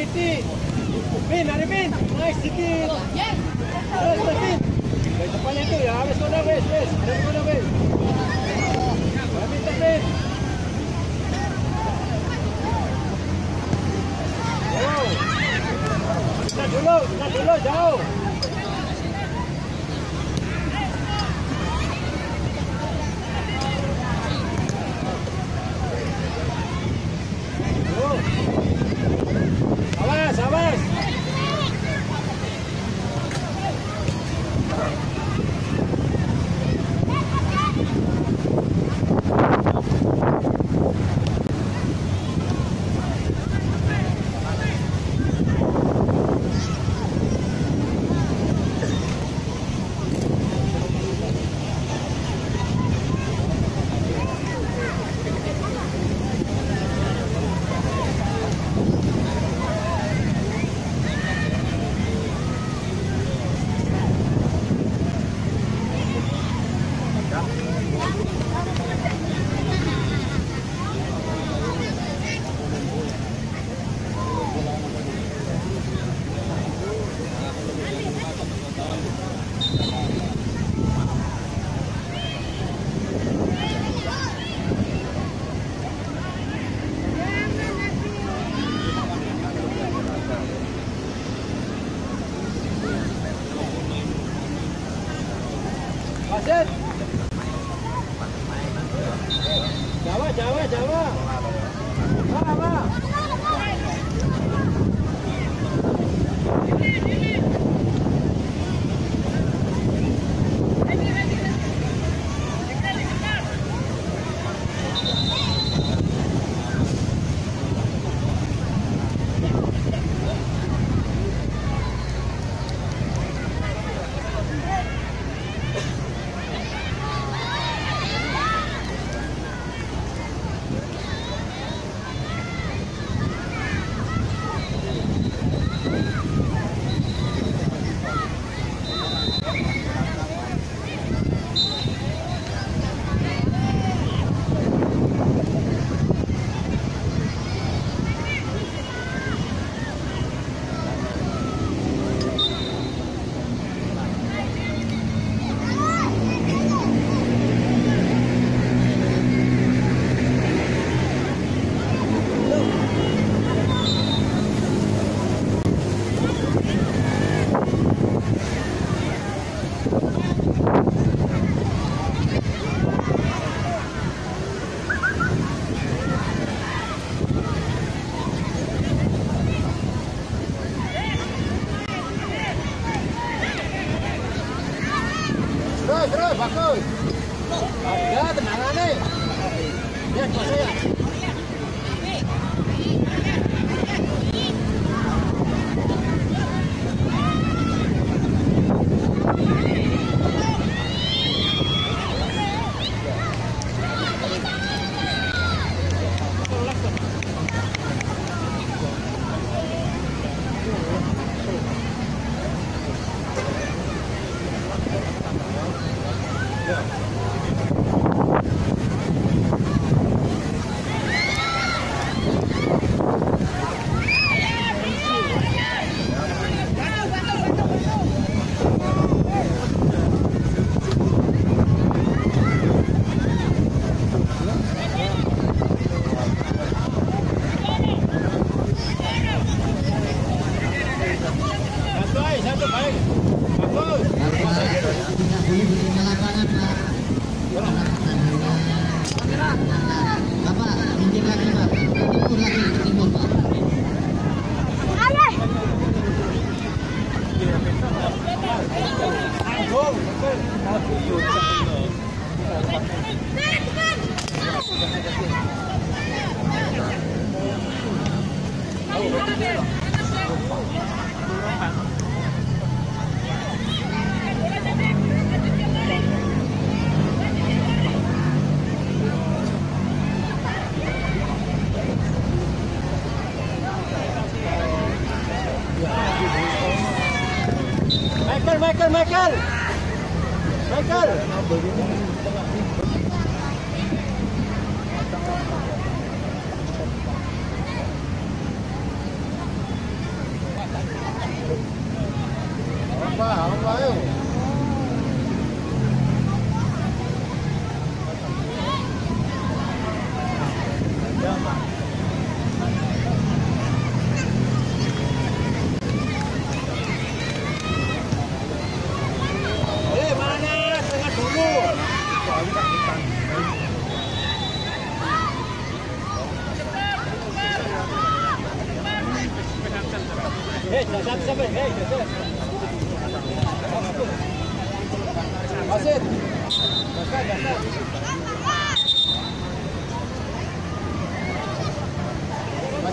sikit. Min, ada min. Naik sikit. Terus, terus, min. Dari depan yang ya. Habis kau dah, habis, habis. Kau dah, habis. Habis tak, min. Jauh. Jauh, jauh, jauh. 人。Ya, kau saya. Satu,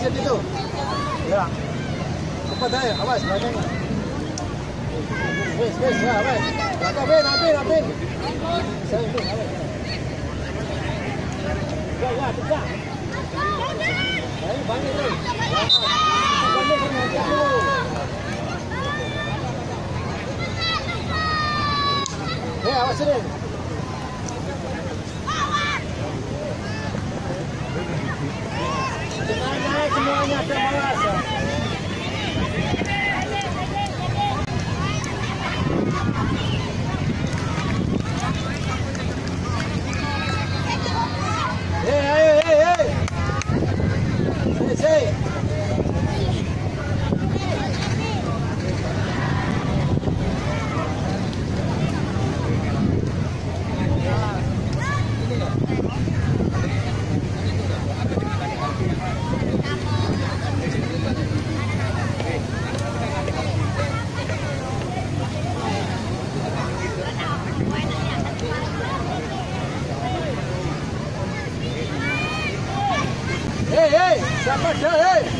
Ya. ada di situ. Ya. Cepat dah, awas belakang. Wes, wes, ya, wes. Tak ben, ben, ben. Saya tu, awas. Ya, ya, tegak. Hey, ya, awas sini. Marcelo, ei!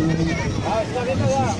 Ah, está bien allá.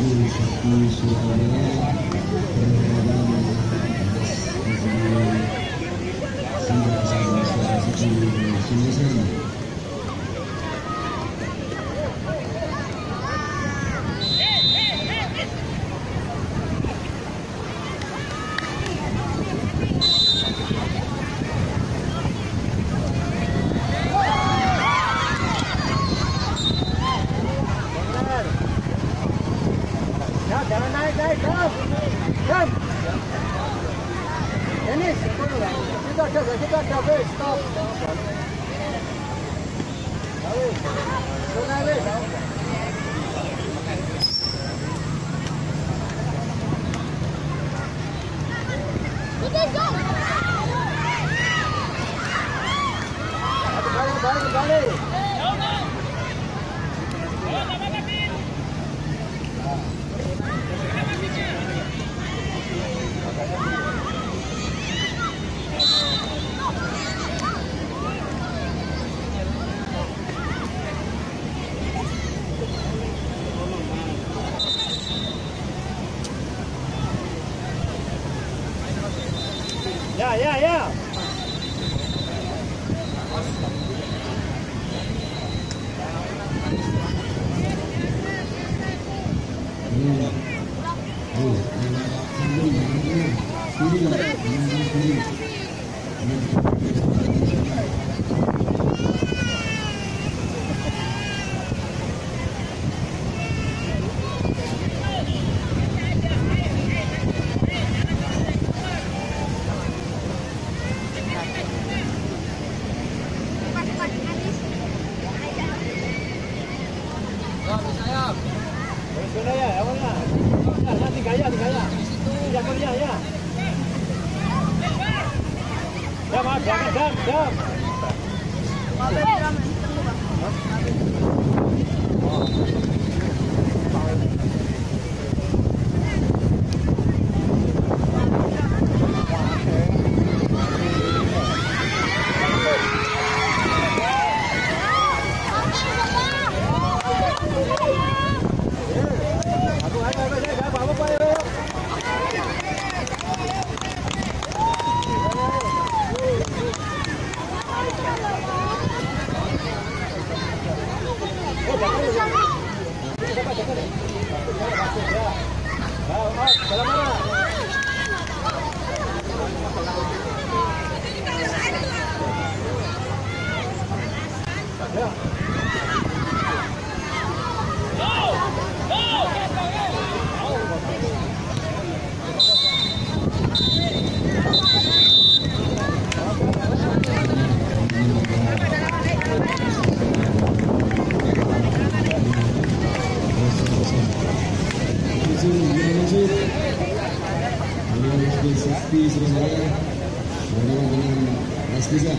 Berlawan dengan Rasliza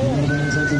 nomor satu